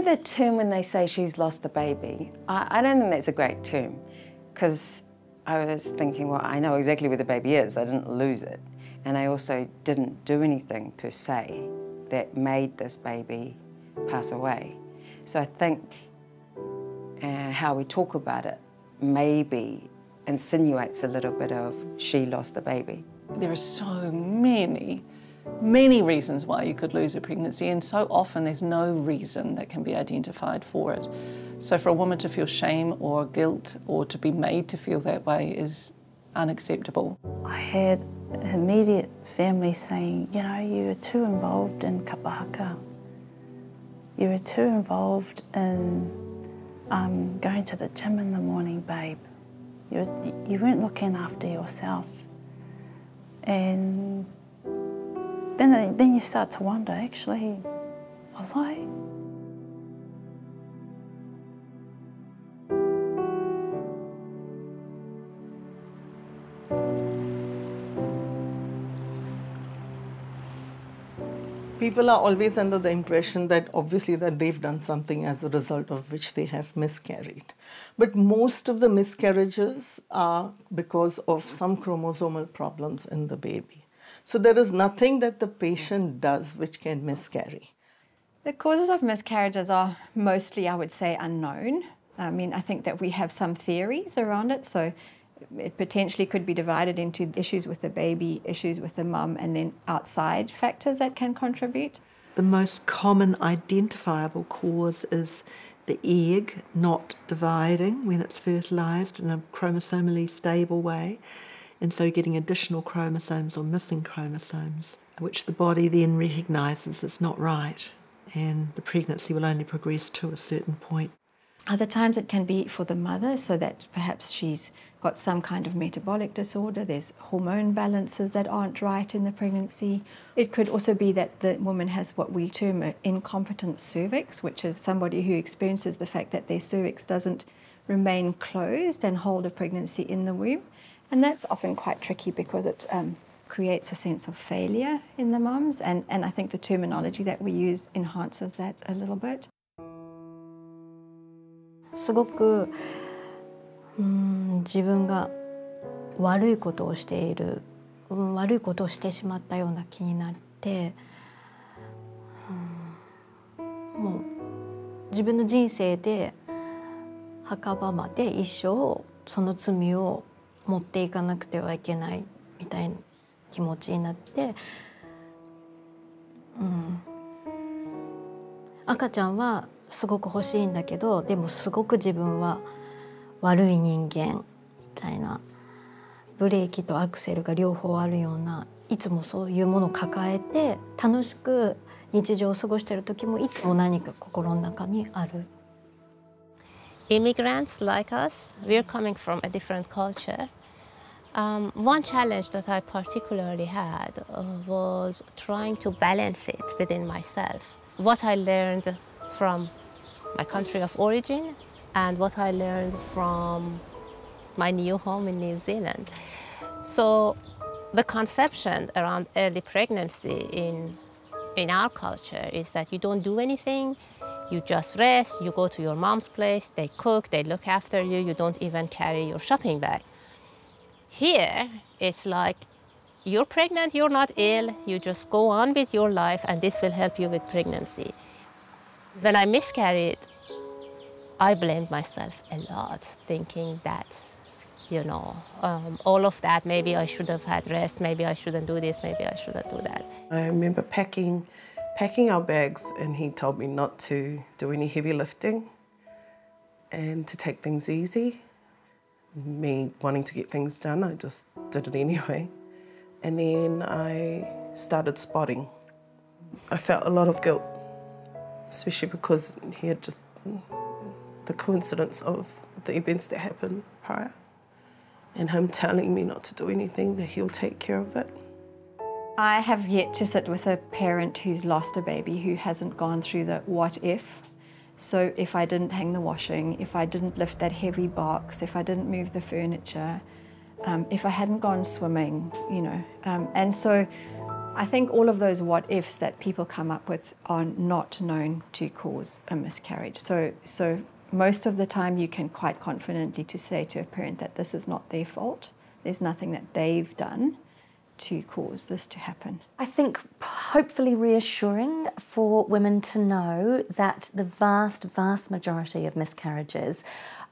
know the term when they say she's lost the baby? I, I don't think that's a great term because I was thinking, well, I know exactly where the baby is. I didn't lose it. And I also didn't do anything per se that made this baby pass away. So I think uh, how we talk about it maybe insinuates a little bit of she lost the baby. There are so many, many reasons why you could lose a pregnancy, and so often there's no reason that can be identified for it. So for a woman to feel shame or guilt or to be made to feel that way is unacceptable. I had immediate family saying, you know, you were too involved in kapahaka. You were too involved in um, going to the gym in the morning, babe. You, you weren't looking after yourself. And then, then you start to wonder, actually, was I? people are always under the impression that obviously that they've done something as a result of which they have miscarried but most of the miscarriages are because of some chromosomal problems in the baby so there is nothing that the patient does which can miscarry. The causes of miscarriages are mostly i would say unknown. I mean i think that we have some theories around it. So it potentially could be divided into issues with the baby, issues with the mum, and then outside factors that can contribute. The most common identifiable cause is the egg not dividing when it's fertilised in a chromosomally stable way, and so getting additional chromosomes or missing chromosomes, which the body then recognises as not right, and the pregnancy will only progress to a certain point. Other times it can be for the mother, so that perhaps she's got some kind of metabolic disorder, there's hormone balances that aren't right in the pregnancy. It could also be that the woman has what we term an incompetent cervix, which is somebody who experiences the fact that their cervix doesn't remain closed and hold a pregnancy in the womb. And that's often quite tricky because it um, creates a sense of failure in the mums, and, and I think the terminology that we use enhances that a little bit. すごくうん自分が悪いことをしている、うん、悪いことをしてしまったような気になって、うん、もう自分の人生で墓場まで一生その罪を持っていかなくてはいけないみたいな気持ちになって、うん、赤ちゃんはすごく欲しいんだけどでもすごく自分は悪い人間みたいなブレーキとアクセルが両方あるようないつもそういうものを抱えて楽しく日常を過ごしてる時もいつも何か心の中にある。Immigrants like us, we're coming from a different culture. Um, one challenge that I particularly had uh, was trying to balance it within myself. What I learned from my country of origin and what I learned from my new home in New Zealand. So the conception around early pregnancy in, in our culture is that you don't do anything, you just rest, you go to your mom's place, they cook, they look after you, you don't even carry your shopping bag. Here, it's like you're pregnant, you're not ill, you just go on with your life and this will help you with pregnancy. When I miscarried, I blamed myself a lot, thinking that, you know, um, all of that, maybe I should have had rest, maybe I shouldn't do this, maybe I shouldn't do that. I remember packing, packing our bags and he told me not to do any heavy lifting and to take things easy. Me wanting to get things done, I just did it anyway. And then I started spotting. I felt a lot of guilt, especially because he had just the coincidence of the events that happened prior and him telling me not to do anything, that he'll take care of it. I have yet to sit with a parent who's lost a baby who hasn't gone through the what if. So if I didn't hang the washing, if I didn't lift that heavy box, if I didn't move the furniture, um, if I hadn't gone swimming, you know. Um, and so I think all of those what ifs that people come up with are not known to cause a miscarriage. So, so most of the time you can quite confidently to say to a parent that this is not their fault. There's nothing that they've done to cause this to happen. I think hopefully reassuring for women to know that the vast, vast majority of miscarriages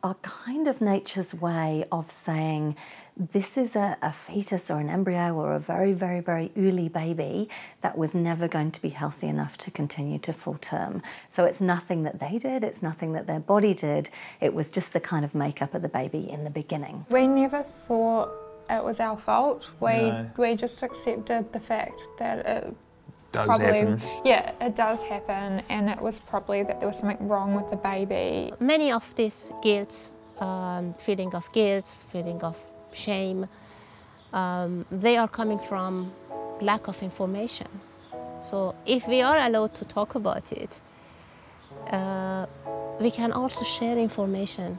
are kind of nature's way of saying this is a, a, fetus or an embryo or a very, very, very early baby that was never going to be healthy enough to continue to full term. So it's nothing that they did, it's nothing that their body did, it was just the kind of makeup of the baby in the beginning. We never thought it was our fault. We No. we just accepted the fact that it Does probably happen. yeah it does happen, and it was probably that there was something wrong with the baby. Many of these guilt, um, feeling of guilt, feeling of shame, um, they are coming from lack of information. So if we are allowed to talk about it, uh, we can also share information